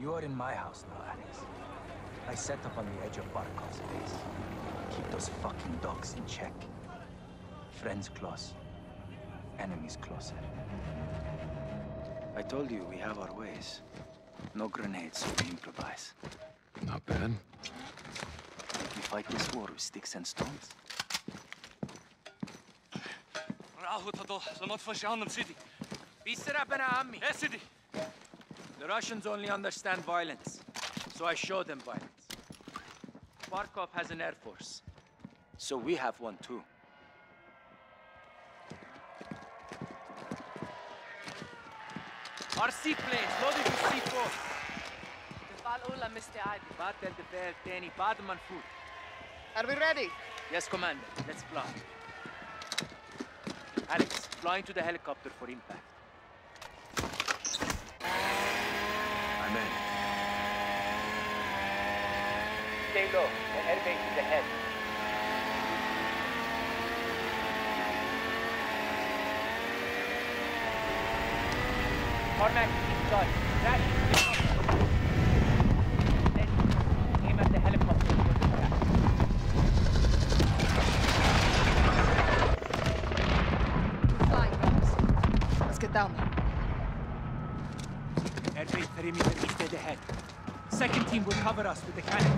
You are in my house now, Alex. I set up on the edge of Barkov's base. Keep those fucking dogs in check. Friends close, enemies closer. I told you we have our ways. No grenades, so we improvise. Not bad. Think we fight this war with sticks and stones? راهو زمان فشانم سيدي بيسرع بنا عمي ايه سيدي The Russians only understand violence, so I show them violence. Barkov has an air force, so we have one too. RC planes loaded with C4. Are we ready? Yes, Commander. Let's fly. Alex, flying to the helicopter for impact. Stay low. The airbase is ahead. Cormac, keep going. Crash. The helicopter for the crash. Flying ropes. Let's get down there. Airbase perimeter is dead ahead. Second team will cover us with the cannon.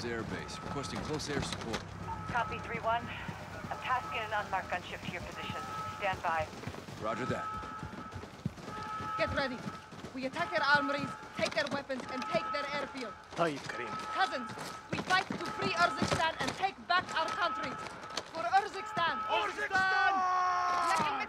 on Barkov's airbase, requesting close air support. Copy 3-1. I'm tasking an unmarked gunship to your position. Stand by. Roger that. Get ready. We attack their armories, take their weapons, and take their airfield. طيب كريم. Cousins, we fight to free Urzikstan and take back our country. For Urzikstan! Urzikstan! لكن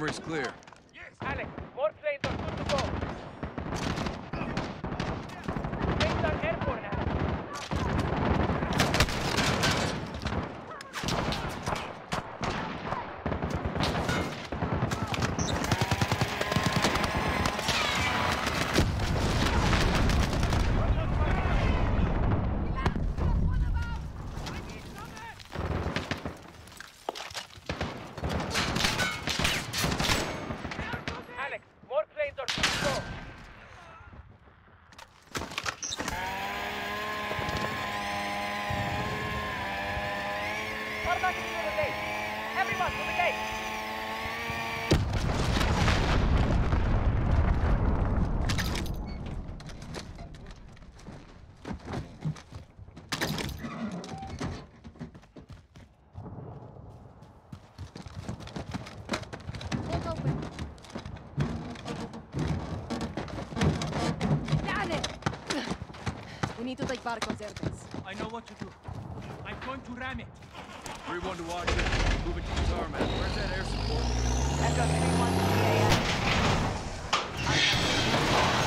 camera is clear. at Barkov's airbase. I know what to do. I'm going to ram it. 3-1 to watch it. Moving to the tower, man. Where's that air support? Echo 3-1 to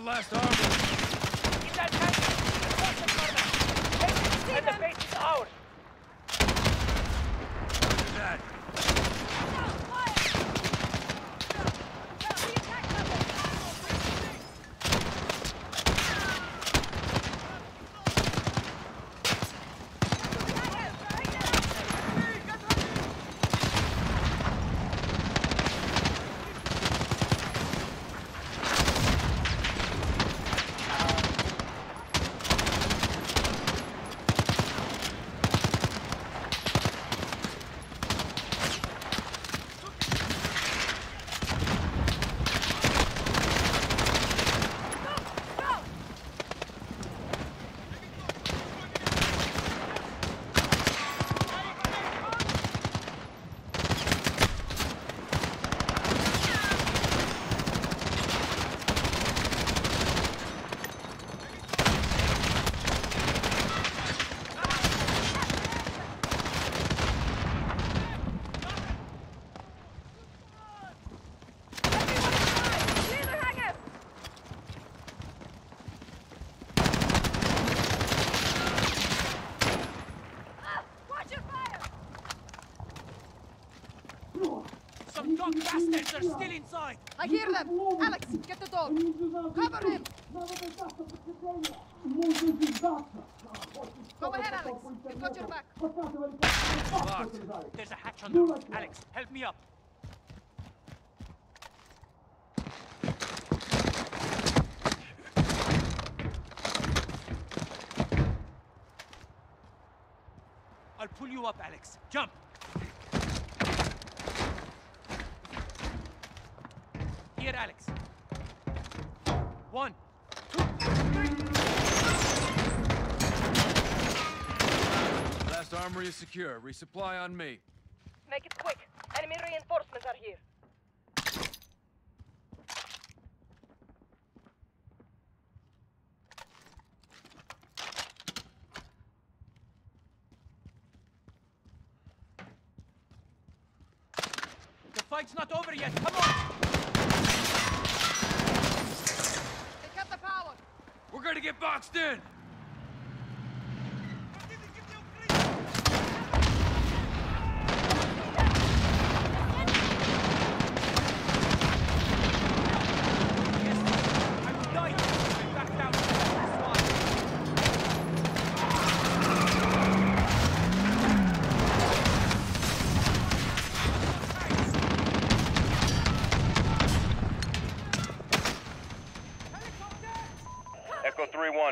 the last armor. Go ahead, Alex. We've got your back. Locked. There's a hatch on the roof. Alex, help me up. I'll pull you up, Alex. Jump! Here, Alex. One, armory is secure. Resupply on me. Make it quick. Enemy reinforcements are here. The fight's not over yet. Come on! They cut the power. We're gonna get boxed in!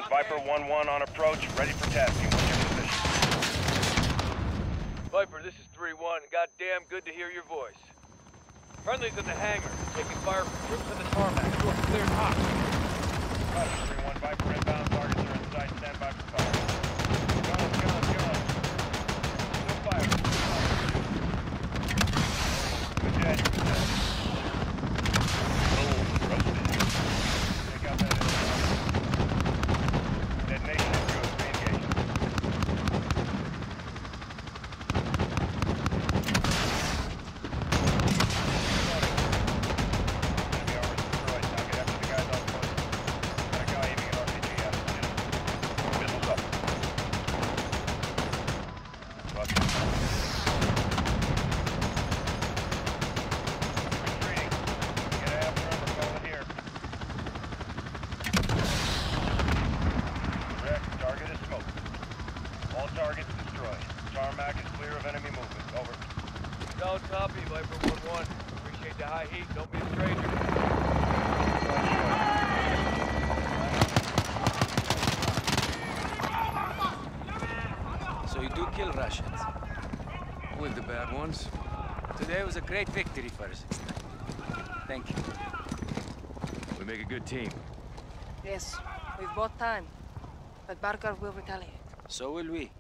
1, Viper 1-1 on approach, ready for tasking. What's your position? Viper, this is 3-1. Goddamn good to hear your voice. Friendly's in the hangar, taking fire from troops in the tarmac. You are cleared hot. Viper 1-1. Appreciate the high heat. Don't be a stranger. So you do kill Russians. With the bad ones. Today was a great victory for us. Thank you. We make a good team. Yes, we've bought time. But Barkov will retaliate. So will we.